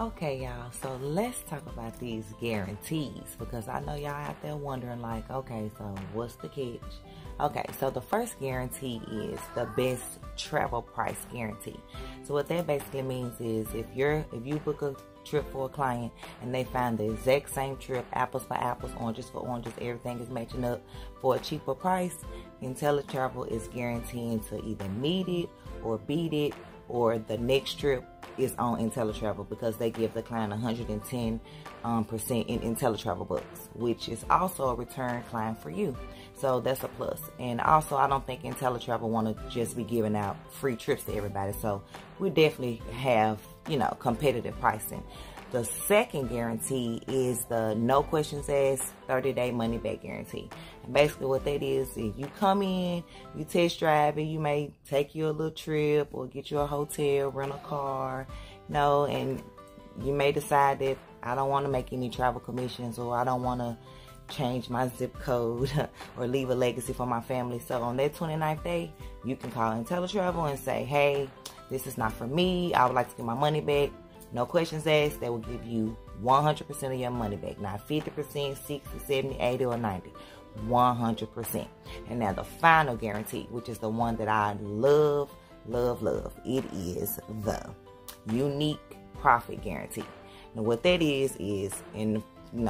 Okay, y'all, so let's talk about these guarantees because I know y'all out there wondering, like, okay, so what's the catch? Okay, so the first guarantee is the best travel price guarantee. So what that basically means is if you're if you book a trip for a client and they find the exact same trip, apples for apples, oranges for oranges, everything is matching up for a cheaper price, InteleTravel is guaranteeing to either meet it or beat it or the next trip is on InteleTravel because they give the client 110 um, percent in InteleTravel books, which is also a return client for you. So that's a plus. And also, I don't think InteleTravel want to just be giving out free trips to everybody. So we definitely have, you know, competitive pricing. The second guarantee is the no questions asked 30 day money back guarantee. And basically, what that is, if you come in, you test drive it, you may take you a little trip or get you a hotel, rent a car, you know, and you may decide that I don't want to make any travel commissions or I don't want to change my zip code or leave a legacy for my family. So on that 29th day, you can call InteleTravel and say, hey, this is not for me. I would like to get my money back. No questions asked. They will give you 100% of your money back. Not 50%, 60, 70, 80, or 90. 100%. And now the final guarantee, which is the one that I love, love, love. It is the unique profit guarantee. Now what that is, is in, you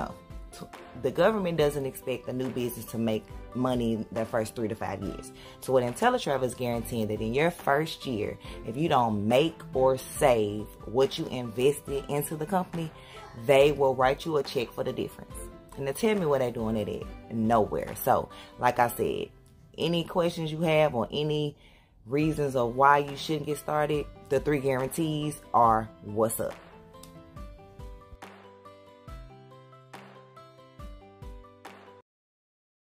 the government doesn't expect a new business to make money the first three to five years. So what InteleTravel is guaranteeing that in your first year, if you don't make or save what you invested into the company, they will write you a check for the difference. And to tell me what they're doing it at nowhere. So, like I said, any questions you have or any reasons of why you shouldn't get started, the three guarantees are what's up.